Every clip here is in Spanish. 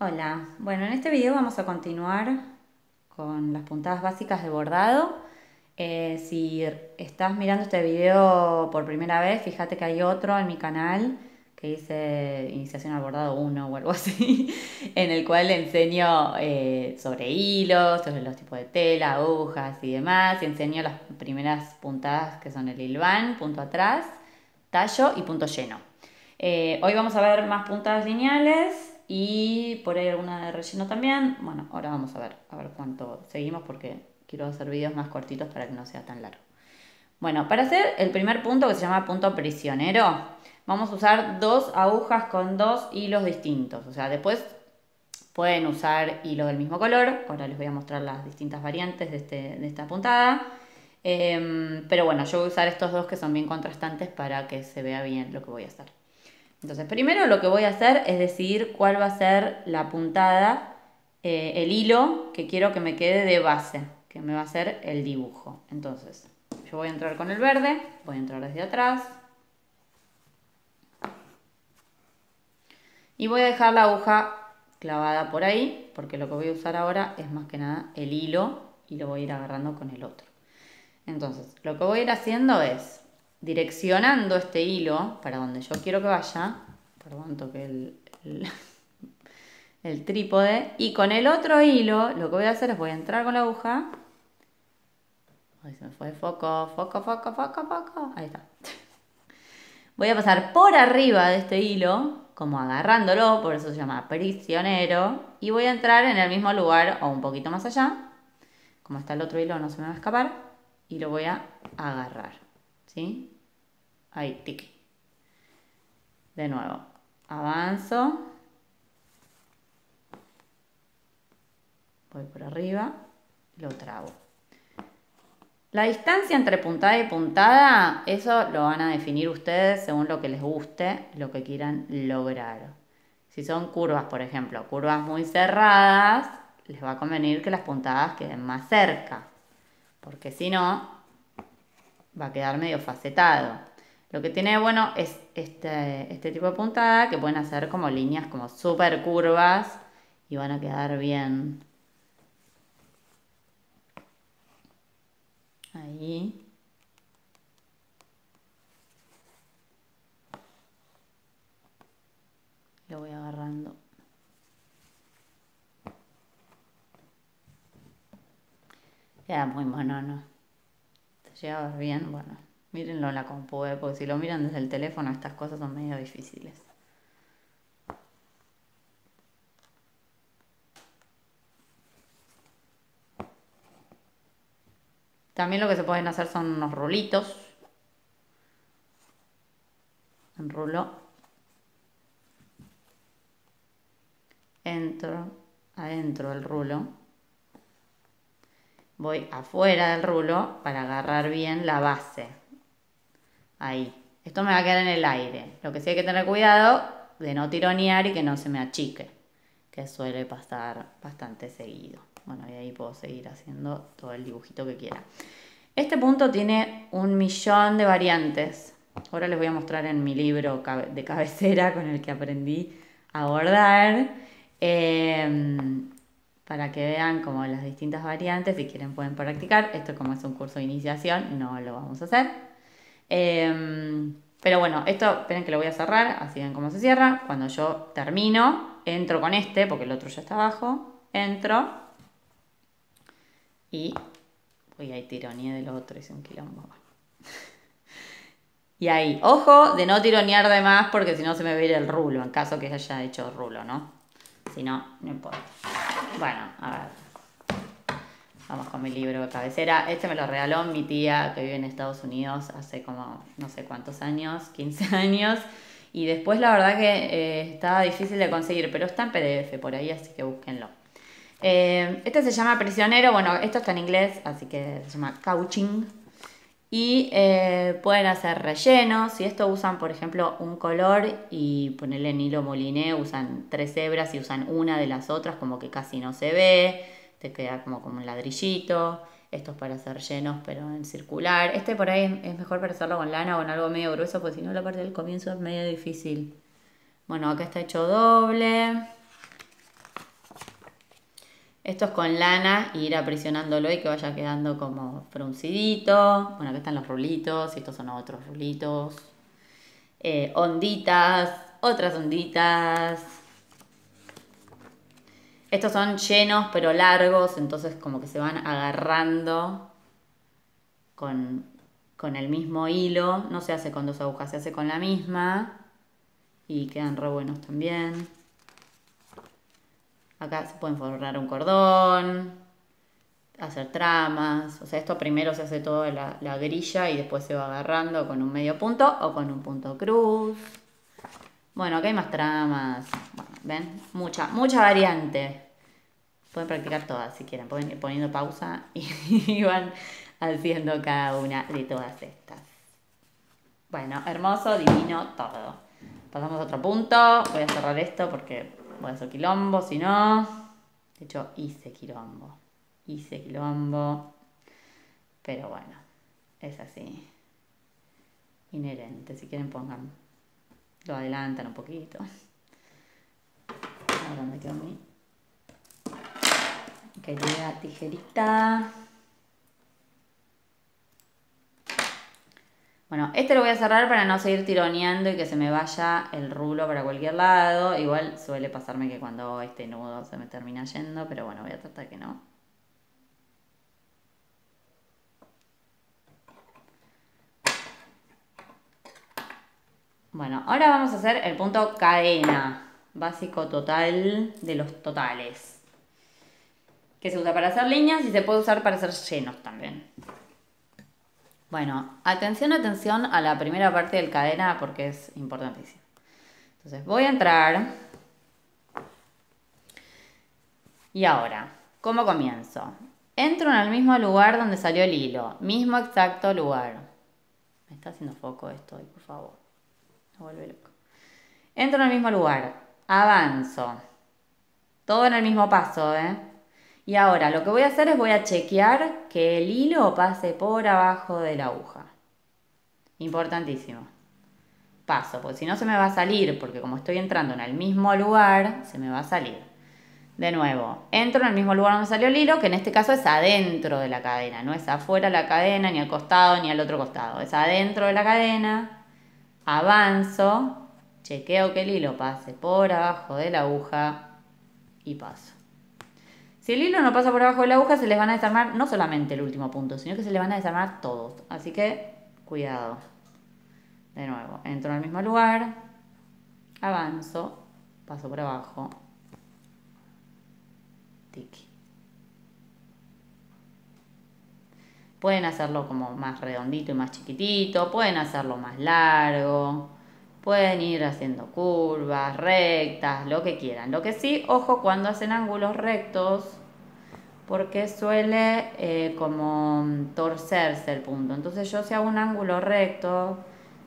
Hola, bueno, en este video vamos a continuar con las puntadas básicas de bordado. Eh, si estás mirando este video por primera vez, fíjate que hay otro en mi canal que dice Iniciación al Bordado 1 o algo así, en el cual enseño eh, sobre hilos, sobre los tipos de tela, agujas y demás, y enseño las primeras puntadas que son el hilván, punto atrás, tallo y punto lleno. Eh, hoy vamos a ver más puntadas lineales y por ahí alguna de relleno también. Bueno, ahora vamos a ver, a ver cuánto seguimos porque quiero hacer videos más cortitos para que no sea tan largo. Bueno, para hacer el primer punto que se llama punto prisionero, vamos a usar dos agujas con dos hilos distintos. O sea, después pueden usar hilo del mismo color. Ahora les voy a mostrar las distintas variantes de, este, esta puntada. Em, pero bueno, yo voy a usar estos dos que son bien contrastantes para que se vea bien lo que voy a hacer. Entonces, primero lo que voy a hacer es decidir cuál va a ser la puntada, eh, el hilo que quiero que me quede de base, que me va a hacer el dibujo. Entonces, yo voy a entrar con el verde, voy a entrar desde atrás. Y voy a dejar la aguja clavada por ahí, porque lo que voy a usar ahora es más que nada el hilo y lo voy a ir agarrando con el otro. Entonces, lo que voy a ir haciendo es direccionando este hilo para donde yo quiero que vaya, perdón, toqué el, el, trípode, y con el otro hilo lo que voy a hacer es voy a entrar con la aguja, ahí se me fue foco, foco, foco, foco, foco, ahí está. Voy a pasar por arriba de este hilo, como agarrándolo, por eso se llama prisionero, y voy a entrar en el mismo lugar o un poquito más allá, como está el otro hilo no se me va a escapar, y lo voy a agarrar. ¿Sí? Ahí, tiki. De nuevo, avanzo. Voy por arriba, lo trago. La distancia entre puntada y puntada, eso lo van a definir ustedes según lo que les guste, lo que quieran lograr. Si son curvas, por ejemplo, curvas muy cerradas, les va a convenir que las puntadas queden más cerca, porque si no, va a quedar medio facetado. Lo que tiene bueno es este, este tipo de puntada que pueden hacer como líneas como súper curvas y van a quedar bien. Ahí. Lo voy agarrando. Queda muy monono llega a ver bien, bueno, mírenlo en la compu, eh, porque si lo miran desde el teléfono estas cosas son medio difíciles. También lo que se pueden hacer son unos rulitos. Enrulo. Entro adentro del rulo voy afuera del rulo para agarrar bien la base. Ahí. Esto me va a quedar en el aire. Lo que sí hay que tener cuidado de no tironear y que no se me achique, que suele pasar bastante seguido. Bueno, y ahí puedo seguir haciendo todo el dibujito que quiera. Este punto tiene un millón de variantes. Ahora les voy a mostrar en mi libro de cabecera con el que aprendí a bordar. Eh, para que vean como las distintas variantes, si quieren pueden practicar. Esto como es un curso de iniciación, no lo vamos a hacer. Em, pero bueno, esto, esperen que lo voy a cerrar, así ven cómo se cierra. Cuando yo termino, entro con este, porque el otro ya está abajo, entro y voy a tironía del otro, es un quilombo. y ahí, ojo de no tironear de más porque si no se me va a ir el rulo, en caso que haya hecho rulo, ¿no? Si no, no importa. Bueno, a ver. Vamos con mi libro de cabecera. Este me lo regaló mi tía que vive en Estados Unidos hace como no sé cuántos años, 15 años. Y después la verdad que eh, estaba difícil de conseguir, pero está en PDF por ahí, así que búsquenlo. Eh, este se llama Prisionero, bueno, esto está en inglés, así que se llama Couching. Y eh, pueden hacer rellenos. Si esto usan, por ejemplo, un color y ponerle en hilo moliné, usan tres hebras y usan una de las otras, como que casi no se ve. Te queda como, como un ladrillito. Esto es para hacer llenos, pero en circular. Este por ahí es mejor para hacerlo con lana o en algo medio grueso, porque si no la parte del comienzo es medio difícil. Bueno, acá está hecho doble. Esto es con lana, ir aprisionándolo y que vaya quedando como fruncidito. Bueno, aquí están los rulitos y estos son otros rulitos. Eh, onditas, otras onditas. Estos son llenos pero largos, entonces como que se van agarrando con, con el mismo hilo. No se hace con dos agujas, se hace con la misma. Y quedan re buenos también. Acá se pueden forrar un cordón, hacer tramas. O sea, esto primero se hace toda la, la grilla y después se va agarrando con un medio punto o con un punto cruz. Bueno, acá hay más tramas. ¿ven? Mucha, mucha variante. Pueden practicar todas si quieren. Pueden ir poniendo pausa y van haciendo cada una de todas estas. Bueno, hermoso, divino, todo. Pasamos a otro punto. Voy a cerrar esto porque voy a hacer quilombo, si no. De hecho, hice quilombo. Hice quilombo. Pero bueno, es así. Inherente. Si quieren pongan. Lo adelantan un poquito. A ver dónde quedó mi. Que llega tijerita. Bueno, este lo voy a cerrar para no seguir tironeando y que se me vaya el rulo para cualquier lado. Igual suele pasarme que cuando este nudo se me termina yendo, pero bueno, voy a tratar que no. Bueno, ahora vamos a hacer el punto cadena, básico total de los totales. Que se usa para hacer líneas y se puede usar para hacer llenos también. Bueno, atención, atención a la primera parte del cadena porque es importantísimo. Entonces voy a entrar. Y ahora, ¿cómo comienzo? Entro en el mismo lugar donde salió el hilo. Mismo exacto lugar. Me está haciendo foco esto hoy, por favor. Me vuelve loco. Entro en el mismo lugar. Avanzo. Todo en el mismo paso, ¿eh? Y ahora lo que voy a hacer es voy a chequear que el hilo pase por abajo de la aguja. Importantísimo. Paso, porque si no se me va a salir, porque como estoy entrando en el mismo lugar, se me va a salir. De nuevo, entro en el mismo lugar donde salió el hilo, que en este caso es adentro de la cadena, no es afuera la cadena, ni al costado, ni al otro costado. Es adentro de la cadena, avanzo, chequeo que el hilo pase por abajo de la aguja y paso. Si el hilo no pasa por abajo de la aguja, se les van a desarmar no solamente el último punto, sino que se les van a desarmar todos. Así que, cuidado. De nuevo, entro en el mismo lugar, avanzo, paso por abajo, tiki. Pueden hacerlo como más redondito y más chiquitito, pueden hacerlo más largo, pueden ir haciendo curvas, rectas, lo que quieran. Lo que sí, ojo cuando hacen ángulos rectos, porque suele eh, como torcerse el punto. Entonces yo si hago un ángulo recto,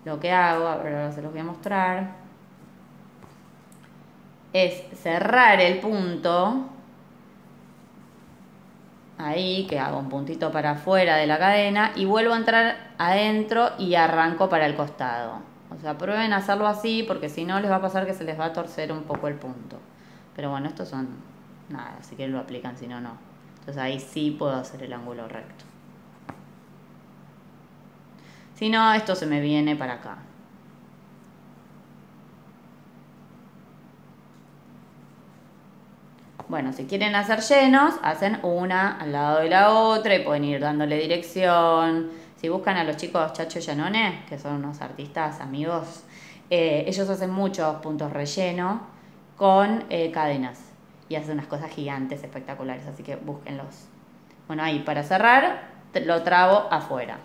lo que hago, ahora se los voy a mostrar, es cerrar el punto, ahí que hago un puntito para afuera de la cadena y vuelvo a entrar adentro y arranco para el costado. O sea, prueben hacerlo así porque si no les va a pasar que se les va a torcer un poco el punto. Pero bueno, estos son, nada, si quieren lo aplican, si no, no. Entonces ahí sí puedo hacer el ángulo recto. Si no, esto se me viene para acá. Bueno, si quieren hacer llenos, hacen una al lado de la otra y pueden ir dándole dirección. Si buscan a los chicos Chacho y Yanone, que son unos artistas amigos, eh, ellos hacen muchos puntos relleno con eh, cadenas y hace unas cosas gigantes, espectaculares, así que búsquenlos. Bueno, ahí para cerrar lo trabo afuera.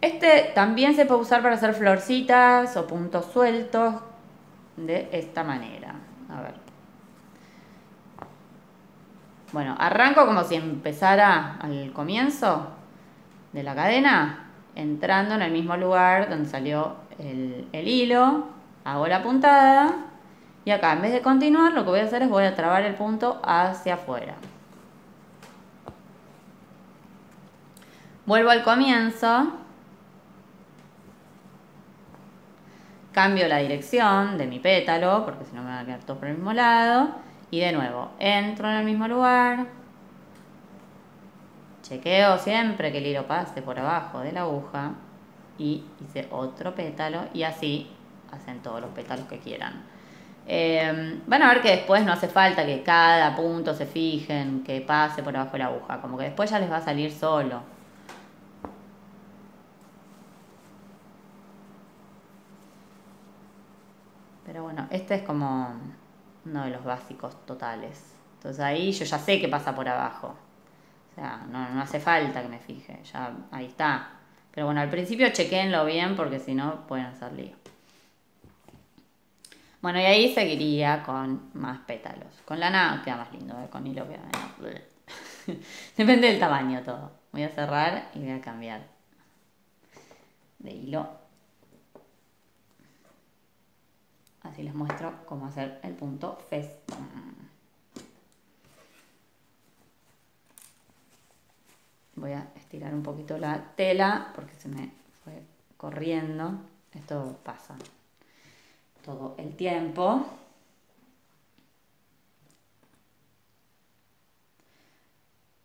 Este también se puede usar para hacer florcitas o puntos sueltos de esta manera. A ver. Bueno, arranco como si empezara al comienzo de la cadena, entrando en el mismo lugar donde salió el, el hilo, hago la puntada y acá, en vez de continuar, lo que voy a hacer es voy a trabar el punto hacia afuera. Vuelvo al comienzo. Cambio la dirección de mi pétalo, porque si no me va a quedar todo por el mismo lado. Y de nuevo, entro en el mismo lugar, chequeo siempre que el hilo pase por abajo de la aguja y hice otro pétalo y así hacen todos los pétalos que quieran. Eh, van a ver que después no hace falta que cada punto se fijen, que pase por abajo de la aguja, como que después ya les va a salir solo. Pero bueno, este es como uno de los básicos totales. Entonces ahí yo ya sé que pasa por abajo. O sea, no, no hace falta que me fije, ya ahí está. Pero bueno, al principio chequenlo bien porque si no pueden hacer lío. Bueno, y ahí seguiría con más pétalos. Con lana queda más lindo, ¿eh? con hilo queda menos. Depende del tamaño todo. Voy a cerrar y voy a cambiar de hilo. Así les muestro cómo hacer el punto festón. Voy a estirar un poquito la tela porque se me fue corriendo. Esto pasa todo el tiempo.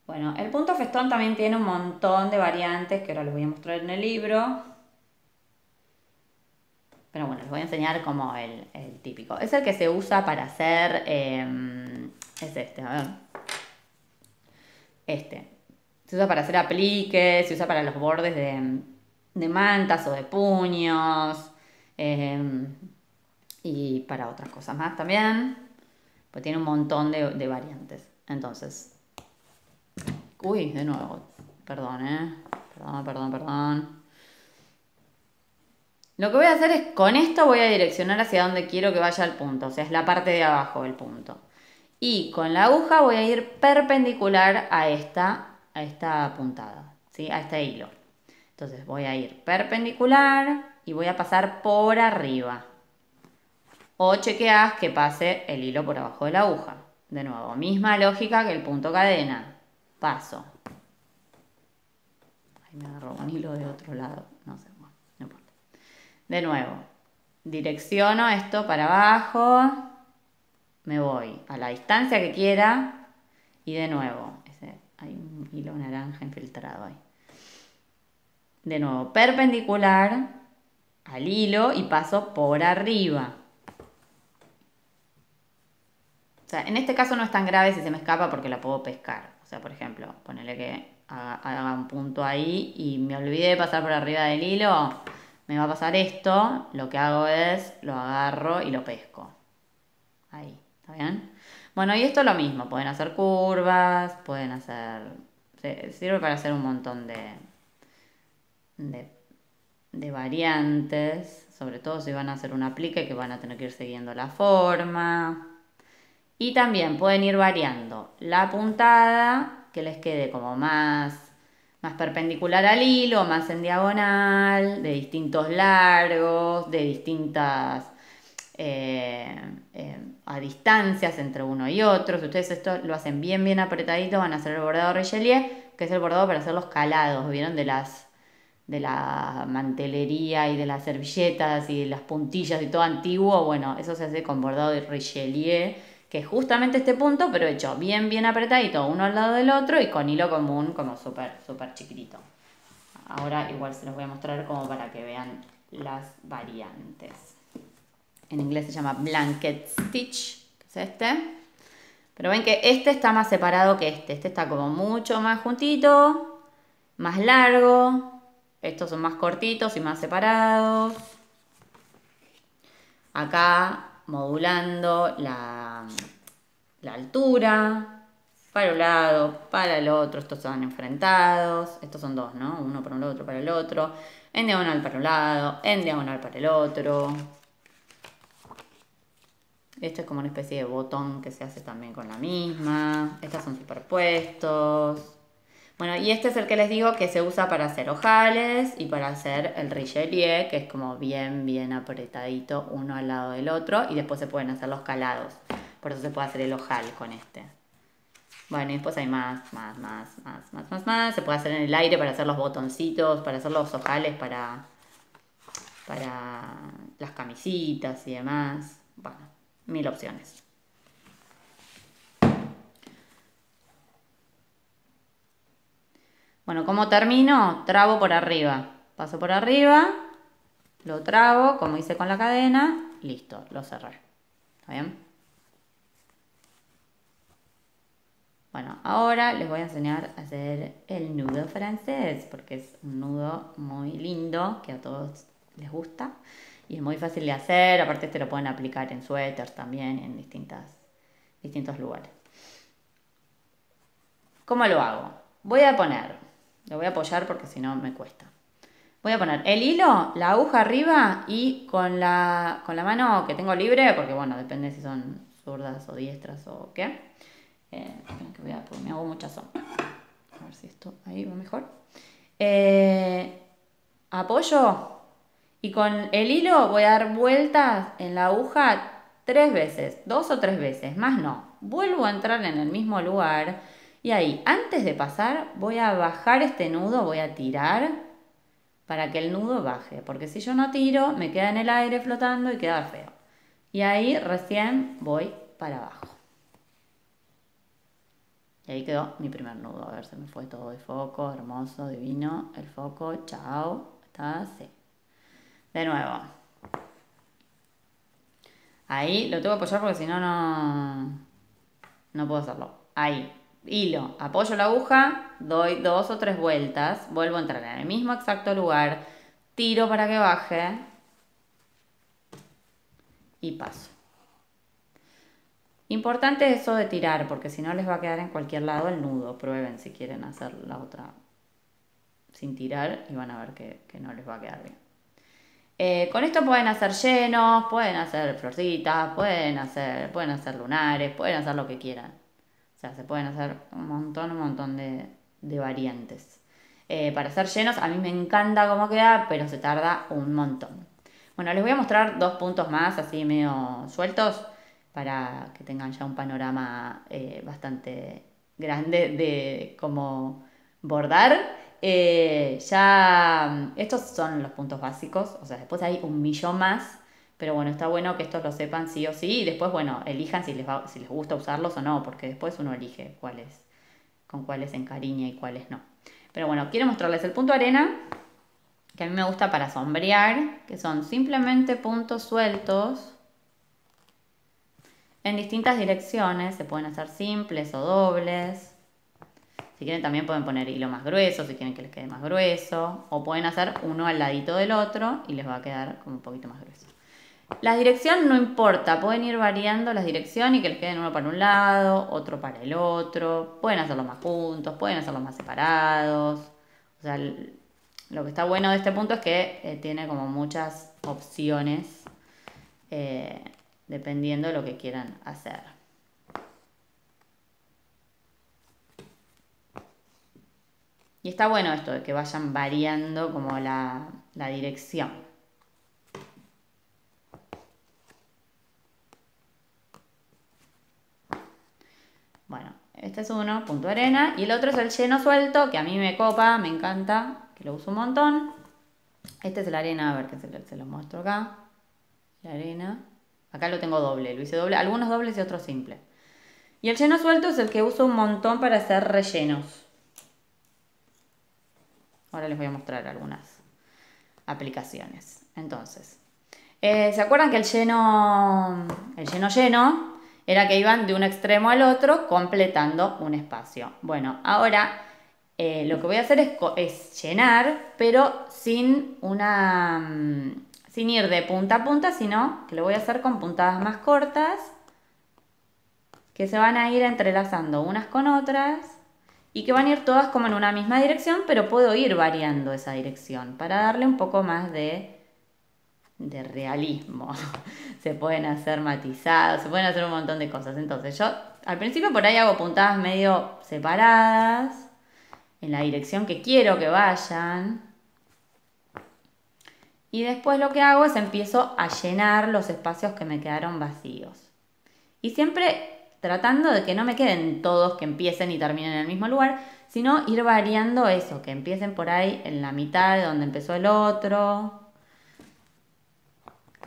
Bueno, el punto festón también tiene un montón de variantes que ahora les voy a mostrar en el libro. Pero bueno, les voy a enseñar como el, típico. Es el que se usa para hacer... Em, es este, a ver. Este. Se usa para hacer apliques, se usa para los bordes de, mantas o de puños. Em, y para otras cosas más también. Pues tiene un montón de, variantes. Entonces, uy, de nuevo, perdón, ¿eh? Perdón, perdón, perdón. Lo que voy a hacer es, con esto voy a direccionar hacia donde quiero que vaya el punto, o sea, es la parte de abajo del punto. Y con la aguja voy a ir perpendicular a esta, a esta puntada, ¿sí? A este hilo. Entonces voy a ir perpendicular y voy a pasar por arriba o chequeas que pase el hilo por abajo de la aguja. De nuevo, misma lógica que el punto cadena. Paso. Ahí me agarró un hilo de otro lado. No sé, bueno, no importa. De nuevo, direcciono esto para abajo. Me voy a la distancia que quiera. Y de nuevo, hay un hilo naranja infiltrado ahí. De nuevo, perpendicular al hilo y paso por arriba. O sea, en este caso no es tan grave si se me escapa porque la puedo pescar. O sea, por ejemplo, ponerle que haga, un punto ahí y me olvidé de pasar por arriba del hilo, me va a pasar esto. Lo que hago es lo agarro y lo pesco. Ahí, ¿está bien? Bueno, y esto es lo mismo. Pueden hacer curvas, pueden hacer... Sirve para hacer un montón de, de, de variantes, sobre todo si van a hacer un aplique que van a tener que ir siguiendo la forma. Y también pueden ir variando la puntada, que les quede como más, más perpendicular al hilo, más en diagonal, de distintos largos, de distintas eh, eh, a distancias entre uno y otro. Si ustedes esto lo hacen bien, bien apretadito, van a hacer el bordado Richelieu, que es el bordado para hacer los calados, ¿vieron? De las de la mantelería y de las servilletas y de las puntillas y todo antiguo, bueno, eso se hace con bordado de Richelieu que es justamente este punto, pero hecho bien, bien apretadito, uno al lado del otro y con hilo común como súper, súper chiquitito. Ahora igual se los voy a mostrar como para que vean las variantes. En inglés se llama blanket stitch, es este. Pero ven que este está más separado que este. Este está como mucho más juntito, más largo. Estos son más cortitos y más separados. Acá modulando la, la altura, para un lado, para el otro, estos están enfrentados, estos son dos, ¿no? Uno para un lado, otro para el otro, en diagonal para un lado, en diagonal para el otro. Este es como una especie de botón que se hace también con la misma. Estas son superpuestos. Bueno, y este es el que les digo que se usa para hacer ojales y para hacer el richelieu, que es como bien, bien apretadito uno al lado del otro. Y después se pueden hacer los calados. Por eso se puede hacer el ojal con este. Bueno, y después hay más, más, más, más, más, más, más. Se puede hacer en el aire para hacer los botoncitos, para hacer los ojales, para, para las camisitas y demás. Bueno, mil opciones. Bueno, ¿cómo termino? Trabo por arriba. Paso por arriba, lo trabo, como hice con la cadena, listo, lo cerré. ¿Está bien? Bueno, ahora les voy a enseñar a hacer el nudo francés, porque es un nudo muy lindo, que a todos les gusta, y es muy fácil de hacer, aparte este lo pueden aplicar en suéteres también, en distintas, distintos lugares. ¿Cómo lo hago? Voy a poner, lo voy a apoyar porque si no me cuesta. Voy a poner el hilo, la aguja arriba y con la, con la mano que tengo libre, porque bueno, depende si son zurdas o diestras o qué eh, que voy a, me hago mucha sombra. A ver si esto ahí va mejor. Eh, apoyo y con el hilo voy a dar vueltas en la aguja tres veces, dos o tres veces, más no. Vuelvo a entrar en el mismo lugar y ahí, antes de pasar, voy a bajar este nudo, voy a tirar para que el nudo baje, porque si yo no tiro, me queda en el aire flotando y queda feo. Y ahí recién voy para abajo. Y ahí quedó mi primer nudo. A ver, se me fue todo de foco, hermoso, divino. El foco, chao. Está así. De nuevo. Ahí lo tengo que apoyar porque si no, no, puedo hacerlo. Ahí. Hilo. Apoyo la aguja, doy dos o tres vueltas, vuelvo a entrar en el mismo exacto lugar, tiro para que baje y paso. Importante eso de tirar, porque si no les va a quedar en cualquier lado el nudo. Prueben si quieren hacer la otra sin tirar y van a ver que, no les va a quedar bien. Eh, con esto pueden hacer llenos, pueden hacer florcitas, pueden hacer, pueden hacer lunares, pueden hacer lo que quieran. O sea, se pueden hacer un montón, un montón de, variantes. Eh, para hacer llenos, a mí me encanta cómo queda, pero se tarda un montón. Bueno, les voy a mostrar dos puntos más, así medio sueltos para que tengan ya un panorama eh, bastante grande de cómo bordar. Eh, ya estos son los puntos básicos, o sea, después hay un millón más, pero bueno, está bueno que estos lo sepan sí o sí y después, bueno, elijan si les, si les gusta usarlos o no, porque después uno elige cuáles, con cuáles encariña y cuáles no. Pero bueno, quiero mostrarles el punto arena, que a mí me gusta para sombrear, que son simplemente puntos sueltos en distintas direcciones, se pueden hacer simples o dobles. Si quieren también pueden poner hilo más grueso, si quieren que les quede más grueso. O pueden hacer uno al ladito del otro y les va a quedar como un poquito más grueso. La dirección no importa, pueden ir variando la dirección y que les queden uno para un lado, otro para el otro. Pueden hacerlo más juntos, pueden hacerlo más separados. O sea, lo que está bueno de este punto es que eh, tiene como muchas opciones. Eh, dependiendo de lo que quieran hacer. Y está bueno esto de que vayan variando como la, dirección. Bueno, este es uno, punto arena. Y el otro es el lleno suelto, que a mí me copa, me encanta, que lo uso un montón. Este es la arena, a ver que se, se lo muestro acá. La arena. Acá lo tengo doble, lo hice doble, algunos dobles y otros simples. Y el lleno suelto es el que uso un montón para hacer rellenos. Ahora les voy a mostrar algunas aplicaciones. Entonces, eh, ¿se acuerdan que el lleno, el lleno lleno era que iban de un extremo al otro completando un espacio? Bueno, ahora eh, lo que voy a hacer es, es llenar, pero sin una mm, sin ir de punta a punta, sino que lo voy a hacer con puntadas más cortas que se van a ir entrelazando unas con otras y que van a ir todas como en una misma dirección, pero puedo ir variando esa dirección para darle un poco más de, de realismo. se pueden hacer matizados, se pueden hacer un montón de cosas. Entonces yo al principio por ahí hago puntadas medio separadas en la dirección que quiero que vayan y después lo que hago es empiezo a llenar los espacios que me quedaron vacíos. Y siempre tratando de que no me queden todos que empiecen y terminen en el mismo lugar, sino ir variando eso, que empiecen por ahí en la mitad de donde empezó el otro,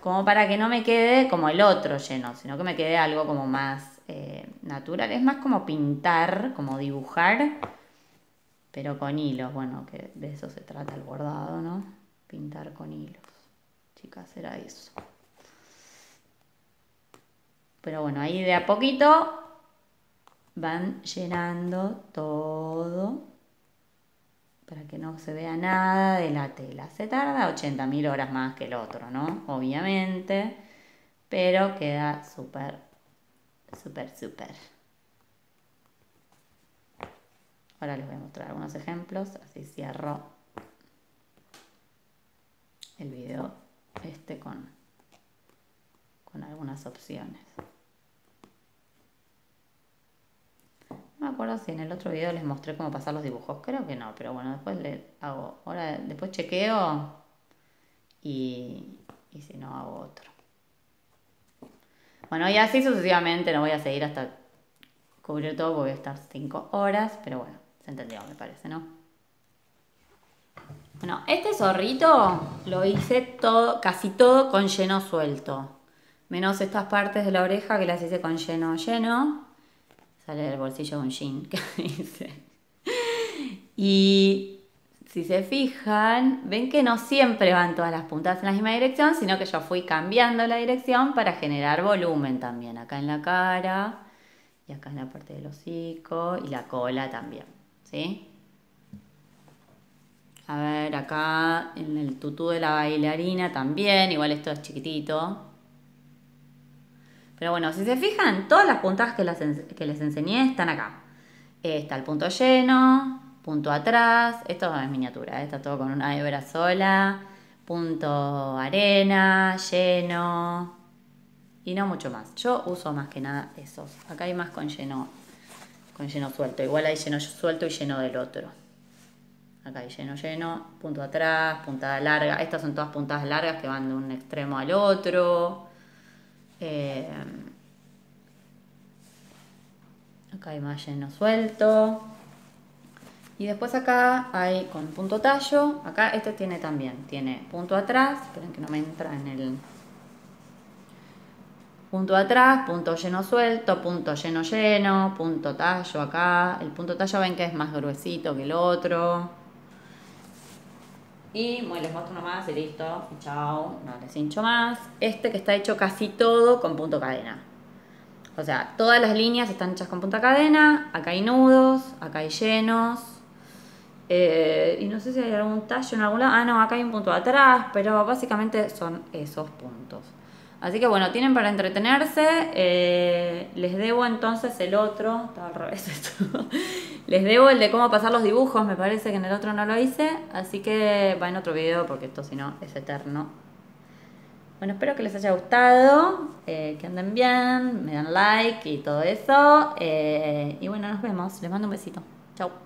como para que no me quede como el otro lleno, sino que me quede algo como más eh, natural. Es más como pintar, como dibujar, pero con hilos, bueno, que de eso se trata el bordado, ¿no? Pintar con hilos. Chicas, era eso. Pero bueno, ahí de a poquito van llenando todo para que no se vea nada de la tela. Se tarda 80.000 horas más que el otro, ¿no? Obviamente, pero queda súper, súper, súper. Ahora les voy a mostrar algunos ejemplos, así cierro el video este con, con algunas opciones. Me acuerdo si en el otro video les mostré cómo pasar los dibujos, creo que no, pero bueno, después le hago, ahora después chequeo y, y si no hago otro. Bueno, y así sucesivamente, no voy a seguir hasta cubrir todo porque voy a estar 5 horas, pero bueno, se entendió, me parece, ¿no? Bueno, este zorrito lo hice todo, casi todo con lleno suelto. Menos estas partes de la oreja que las hice con lleno lleno. Sale del bolsillo un jean que dice. Y si se fijan, ven que no siempre van todas las puntas en la misma dirección, sino que yo fui cambiando la dirección para generar volumen también. Acá en la cara y acá en la parte del hocico y la cola también. ¿Sí? A ver, acá en el tutú de la bailarina también, igual esto es chiquitito. Pero bueno, si se fijan, todas las puntas que, que les enseñé están acá. está el punto lleno, punto atrás, esto es miniatura, ¿eh? está todo con una hebra sola, punto arena, lleno y no mucho más. Yo uso más que nada esos. Acá hay más con lleno, con lleno suelto. Igual hay lleno suelto y lleno del otro. Acá hay lleno, lleno, punto atrás, puntada larga. Estas son todas puntadas largas que van de un extremo al otro. Eh, acá hay más lleno suelto. Y después acá hay con punto tallo. Acá este tiene también, tiene punto atrás. Esperen que no me entra en el... Punto atrás, punto lleno suelto, punto lleno lleno, punto tallo acá. El punto tallo ven que es más gruesito que el otro. Y les muestro uno más y listo. chao, no les hincho más. Este que está hecho casi todo con punto cadena. O sea, todas las líneas están hechas con punta cadena. Acá hay nudos, acá hay llenos. Eh, y no sé si hay algún tallo en algún lado. Ah, no, acá hay un punto atrás, pero básicamente son esos puntos. Así que bueno, tienen para entretenerse. Eh, les debo entonces el otro. Está al revés esto. les debo el de cómo pasar los dibujos. Me parece que en el otro no lo hice. Así que va en otro video porque esto si no es eterno. Bueno, espero que les haya gustado. Eh, que anden bien. Me dan like y todo eso. Eh, y bueno, nos vemos. Les mando un besito. Chao.